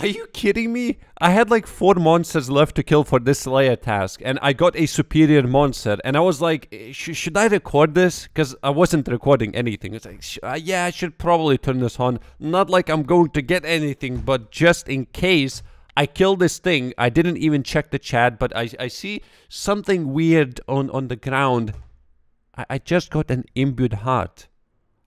Are you kidding me? I had like four monsters left to kill for this layer task, and I got a superior monster, and I was like, eh, sh should I record this? Because I wasn't recording anything. It's like, uh, yeah, I should probably turn this on. Not like I'm going to get anything, but just in case I kill this thing. I didn't even check the chat, but I, I see something weird on, on the ground. I, I just got an imbued heart.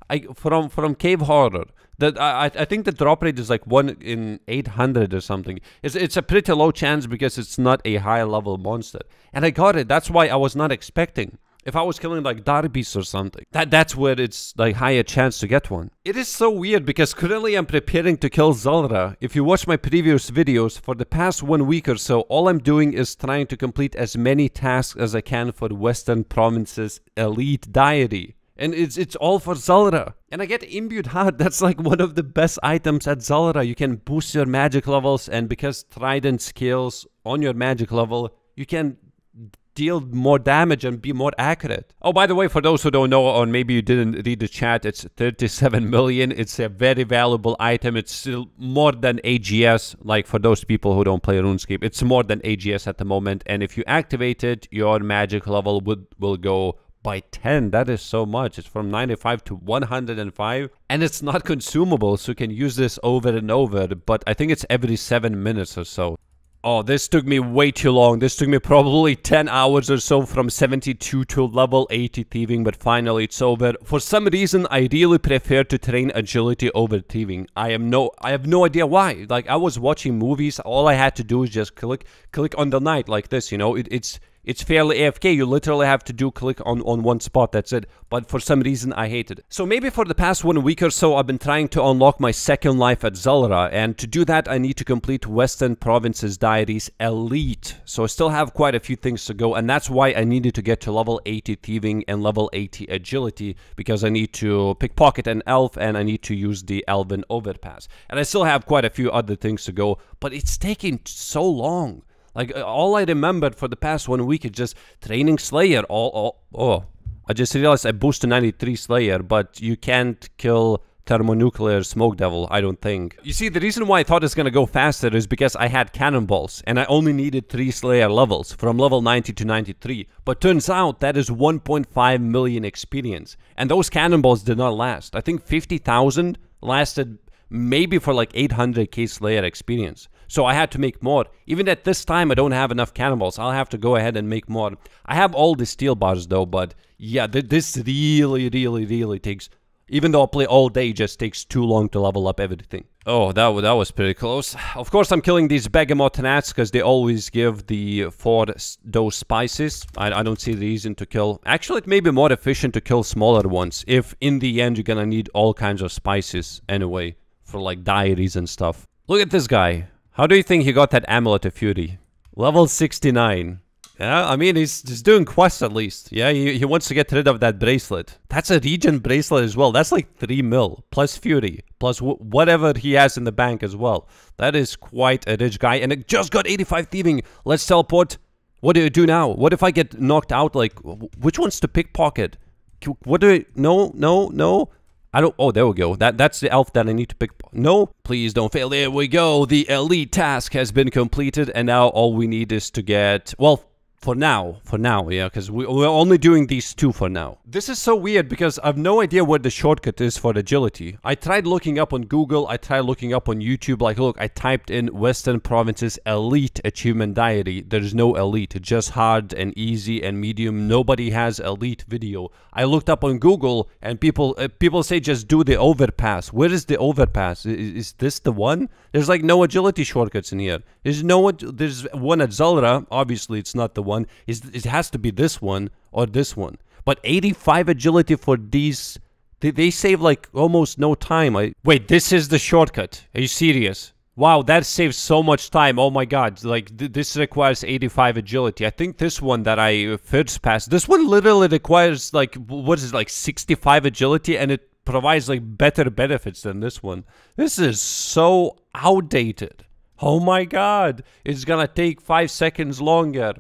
I from from cave horror. That I I think the drop rate is like one in eight hundred or something. It's it's a pretty low chance because it's not a high level monster. And I got it. That's why I was not expecting. If I was killing like Darbies or something, that that's where it's like higher chance to get one. It is so weird because currently I'm preparing to kill Zulrah. If you watch my previous videos, for the past one week or so, all I'm doing is trying to complete as many tasks as I can for the Western Province's Elite Diary. And it's it's all for Zulrah. And I get Imbued Heart. That's like one of the best items at Zulrah. You can boost your magic levels, and because Trident scales on your magic level, you can deal more damage and be more accurate. Oh, by the way, for those who don't know, or maybe you didn't read the chat, it's 37 million. It's a very valuable item. It's still more than AGS, like for those people who don't play RuneScape. It's more than AGS at the moment. And if you activate it, your magic level would will go by 10 that is so much it's from 95 to 105 and it's not consumable so you can use this over and over but i think it's every seven minutes or so Oh, this took me way too long. This took me probably 10 hours or so from 72 to level 80 thieving, but finally it's over. For some reason, I really prefer to train agility over thieving. I am no I have no idea why. Like I was watching movies, all I had to do is just click click on the knight like this, you know. It, it's it's fairly AFK. You literally have to do click on, on one spot. That's it. But for some reason, I hate it. So maybe for the past one week or so, I've been trying to unlock my second life at Zulrah. And to do that, I need to complete Western Province's Diaries Elite. So I still have quite a few things to go. And that's why I needed to get to level 80 Thieving and level 80 Agility. Because I need to pickpocket an elf and I need to use the Elven Overpass. And I still have quite a few other things to go. But it's taking so long. Like uh, all I remembered for the past one week is just training Slayer. All, all oh, I just realized I boosted 93 Slayer, but you can't kill thermonuclear smoke devil, I don't think. You see, the reason why I thought it's gonna go faster is because I had cannonballs, and I only needed 3 Slayer levels, from level 90 to 93. But turns out that is 1.5 million experience, and those cannonballs did not last. I think 50,000 lasted maybe for like 800k Slayer experience. So I had to make more. Even at this time, I don't have enough cannonballs. I'll have to go ahead and make more. I have all the steel bars though, but yeah, th this really, really, really takes... Even though I play all day, just takes too long to level up everything. Oh, that, that was pretty close. Of course, I'm killing these Behemoth gnats because they always give the four those spices. I, I don't see the reason to kill... Actually, it may be more efficient to kill smaller ones if in the end you're gonna need all kinds of spices anyway for like diaries and stuff. Look at this guy. How do you think he got that Amulet of Fury? Level 69. Yeah, I mean, he's just doing quests at least. Yeah, he, he wants to get rid of that bracelet. That's a regen bracelet as well. That's like 3 mil, plus Fury, plus whatever he has in the bank as well. That is quite a rich guy. And it just got 85 thieving. Let's teleport. What do you do now? What if I get knocked out? Like, which one's to pickpocket? What do I... No, no, no. I don't. Oh, there we go. That that's the elf that I need to pick. No, please don't fail. There we go. The elite task has been completed, and now all we need is to get. Well, for now, for now, yeah, because we, we're only doing these two for now. This is so weird because I've no idea what the shortcut is for agility. I tried looking up on Google, I tried looking up on YouTube, like look, I typed in Western Province's Elite Achievement Diary. There's no Elite, just hard and easy and medium. Nobody has Elite video. I looked up on Google and people uh, people say just do the overpass. Where is the overpass? Is, is this the one? There's like no agility shortcuts in here. There's no, there's one at Zulrah, obviously it's not the one one is it has to be this one or this one. But 85 agility for these they, they save like almost no time. I wait, this is the shortcut. Are you serious? Wow, that saves so much time. Oh my god, like th this requires 85 agility. I think this one that I uh, first passed, this one literally requires like what is it, like 65 agility and it provides like better benefits than this one. This is so outdated. Oh my god, it's gonna take 5 seconds longer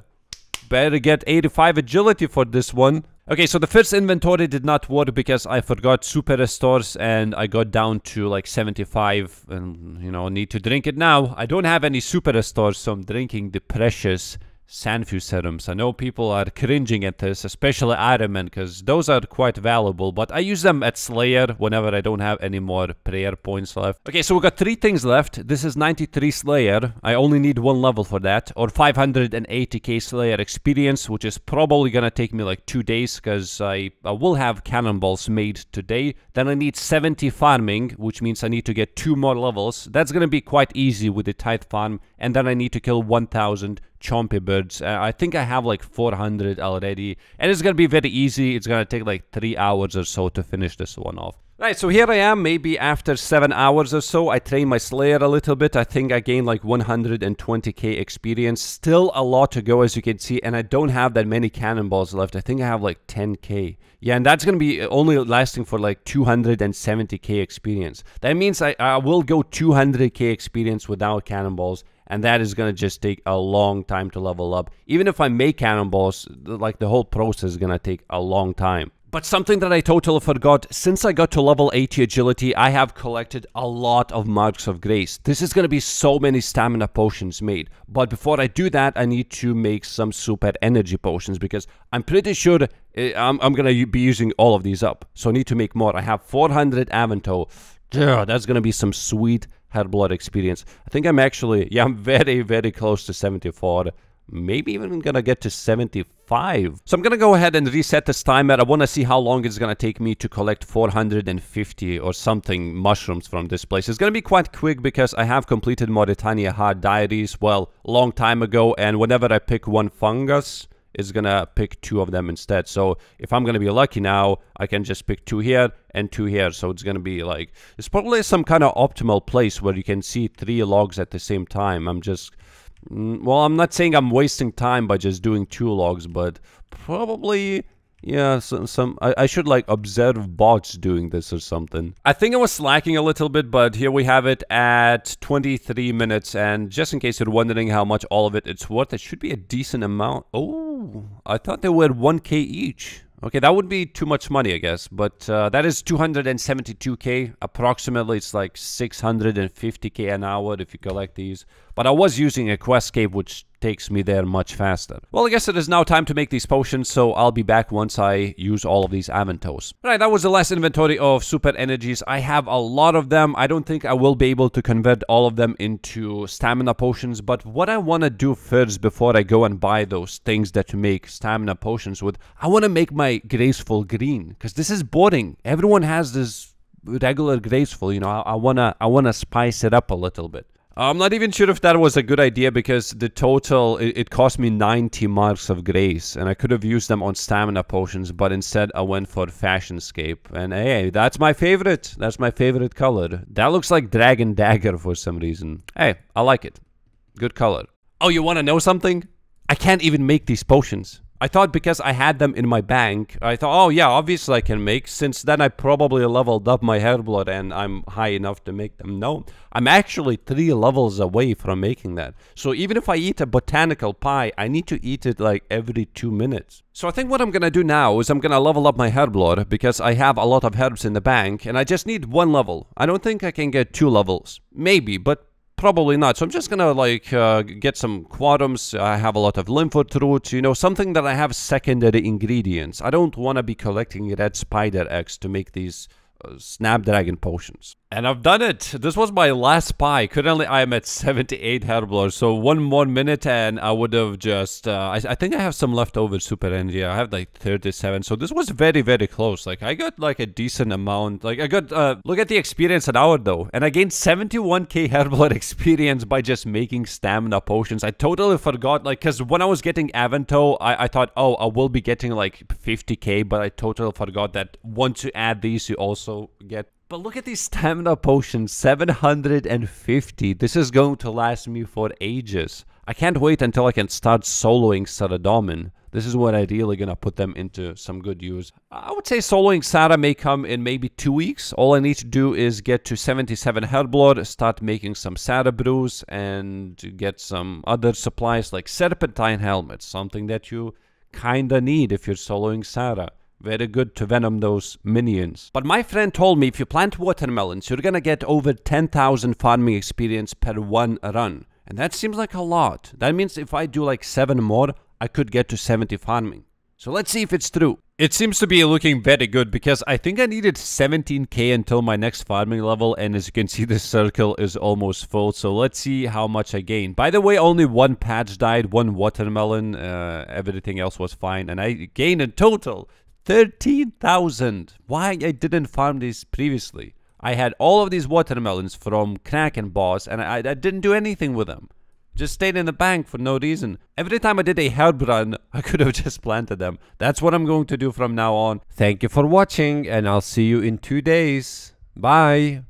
better get 85 agility for this one. Okay, so the first inventory did not work because I forgot super restores and I got down to like 75 and you know need to drink it now. I don't have any super restores so I'm drinking the precious Sanfew serums. I know people are cringing at this, especially Ironman, because those are quite valuable, but I use them at Slayer whenever I don't have any more prayer points left. Okay, so we got three things left. This is 93 Slayer. I only need one level for that, or 580k Slayer experience, which is probably gonna take me like two days, because I, I will have cannonballs made today. Then I need 70 farming, which means I need to get two more levels. That's gonna be quite easy with the tithe farm, and then I need to kill 1000 chompy birds. Uh, I think I have like 400 already. And it's to be very easy. It's to take like 3 hours or so to finish this one off. Right, so here I am, maybe after 7 hours or so, I trained my Slayer a little bit, I think I gained like 120k experience, still a lot to go as you can see, and I don't have that many cannonballs left, I think I have like 10k. Yeah, and that's gonna be only lasting for like 270k experience. That means I, I will go 200k experience without cannonballs, and that is going to just take a long time to level up. Even if I make cannonballs, like the whole process is going to take a long time. But something that I totally forgot, since I got to level 80 agility, I have collected a lot of marks of grace. This is going to be so many stamina potions made. But before I do that, I need to make some super energy potions because I'm pretty sure eh, I'm, I'm going to be using all of these up. So I need to make more. I have 400 Avantoe. Yeah, that's going to be some sweet Herblore experience. I think I'm actually, yeah, I'm very, very close to 74 maybe even gonna get to 75. So I'm gonna go ahead and reset this timer. I wanna see how long it's gonna take me to collect 450 or something mushrooms from this place. It's gonna be quite quick because I have completed Morytania Hard Diaries, well, long time ago, and whenever I pick one fungus, is gonna pick two of them instead. So if I'm gonna be lucky now, I can just pick two here and two here. So it's gonna be like, it's probably some kind of optimal place where you can see three logs at the same time. I'm just, mm, well, I'm not saying I'm wasting time by just doing two logs, but probably yeah, some, some I, I, should like observe bots doing this or something. I think I was slacking a little bit, but here we have it at 23 minutes. And just in case you're wondering how much all of it it's worth, it should be a decent amount. Oh, I thought they were 1k each. Okay, that would be too much money, I guess, but uh, that is 272k. Approximately, it's like 650k an hour if you collect these. But I was using a Questscape, which takes me there much faster. Well, I guess it is now time to make these potions, so I'll be back once I use all of these Avantoes. Right, that was the last inventory of super energies. I have a lot of them. I don't think I will be able to convert all of them into stamina potions, but what I want to do first before I go and buy those things that you make stamina potions with, I want to make my graceful green, because this is boring. Everyone has this regular graceful, you know, I, I wanna I wanna spice it up a little bit. I'm not even sure if that was a good idea because the total, it, it, cost me 90 marks of grace and I could have used them on stamina potions, but instead I went for Fashionscape. And hey, that's my favorite. That's my favorite color. That looks like Dragon Dagger for some reason. Hey, I like it. Good color. Oh, you want to know something? I can't even make these potions. I thought because I had them in my bank, I thought, oh yeah, obviously I can make, since then I probably leveled up my Herblore and I'm high enough to make them. No, I'm actually three levels away from making that. So even if I eat a botanical pie, I need to eat it like every two minutes. So I think what I'm gonna do now is I'm gonna level up my Herblore because I have a lot of herbs in the bank and I just need one level. I don't think I can get two levels. Maybe, but Probably not. So I'm just gonna like uh, get some kwuarms. I have a lot of limpwurt roots, you know, something that I have secondary ingredients. I don't want to be collecting red spider eggs to make these uh, snapdragon potions. And I've done it. This was my last pie. Currently, I am at 78 herblers. So one more minute and I would have just... Uh, I, I, think I have some leftover super energy. I have like 37. So this was very, very close. Like I got like a decent amount. Like I got... Uh, look at the experience an hour though. And I gained 71k Herblore experience by just making stamina potions. I totally forgot. Like because when I was getting Avantoe, I, I thought, oh, I will be getting like 50k. But I totally forgot that once you add these, you also get but look at these stamina potions, 750. This is going to last me for ages. I can't wait until I can start soloing Saradomin. This is what I really gonna put them into some good use. I would say soloing Sara may come in maybe two weeks. All I need to do is get to 77 blood, start making some Sara brews, and get some other supplies like Serpentine helmets, something that you kinda need if you're soloing Sara. Very good to venom those minions. But my friend told me if you plant watermelons, you're gonna get over 10,000 farming experience per one run. And that seems like a lot. That means if I do like 7 more, I could get to 70 farming. So let's see if it's true. It seems to be looking very good because I think I needed 17k until my next farming level and as you can see the circle is almost full so let's see how much I gain. By the way only one patch died, one watermelon, uh, everything else was fine and I gained in total 13,000. Why I didn't farm these previously? I had all of these watermelons from Kraken boss and I, I didn't do anything with them. Just stayed in the bank for no reason. Every time I did a herb run, I could have just planted them. That's what I'm going to do from now on. Thank you for watching and I'll see you in two days. Bye.